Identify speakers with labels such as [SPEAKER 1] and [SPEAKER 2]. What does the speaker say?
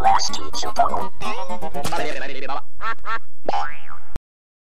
[SPEAKER 1] last teacher,